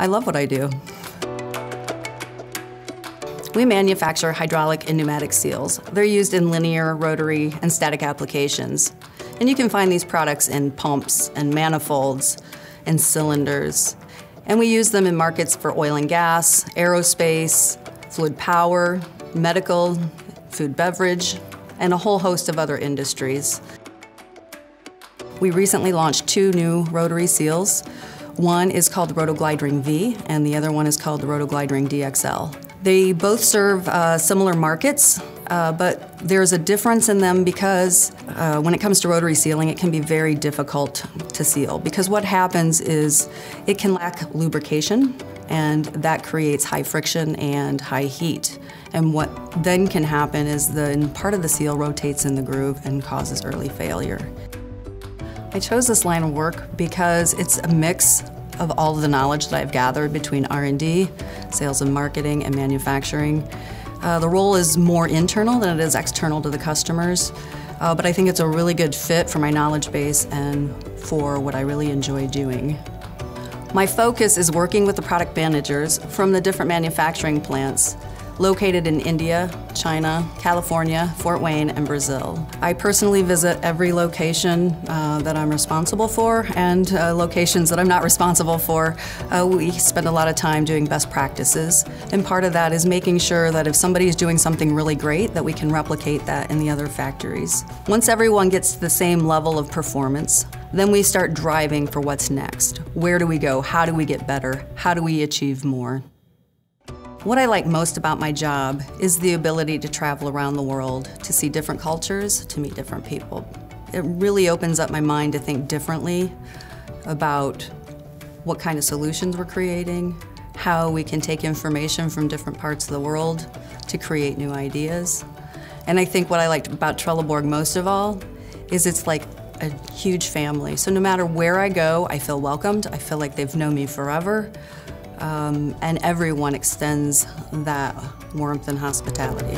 I love what I do. We manufacture hydraulic and pneumatic seals. They're used in linear, rotary, and static applications. And you can find these products in pumps and manifolds and cylinders. And we use them in markets for oil and gas, aerospace, fluid power, medical, food beverage, and a whole host of other industries. We recently launched two new rotary seals. One is called the Roto Glyd Ring V, and the other one is called the Roto Glyd Ring DXL. They both serve uh, similar markets, uh, but there's a difference in them because uh, when it comes to rotary sealing, it can be very difficult to seal because what happens is it can lack lubrication and that creates high friction and high heat. And what then can happen is the part of the seal rotates in the groove and causes early failure. I chose this line of work because it's a mix of all of the knowledge that I've gathered between R&D, sales and marketing, and manufacturing. Uh, the role is more internal than it is external to the customers, uh, but I think it's a really good fit for my knowledge base and for what I really enjoy doing. My focus is working with the product managers from the different manufacturing plants located in India, China, California, Fort Wayne, and Brazil. I personally visit every location uh, that I'm responsible for and uh, locations that I'm not responsible for. Uh, we spend a lot of time doing best practices, and part of that is making sure that if somebody is doing something really great, that we can replicate that in the other factories. Once everyone gets to the same level of performance, then we start driving for what's next. Where do we go? How do we get better? How do we achieve more? What I like most about my job is the ability to travel around the world, to see different cultures, to meet different people. It really opens up my mind to think differently about what kind of solutions we're creating, how we can take information from different parts of the world to create new ideas. And I think what I liked about Trelleborg most of all is it's like a huge family. So no matter where I go, I feel welcomed. I feel like they've known me forever um, and everyone extends that warmth and hospitality.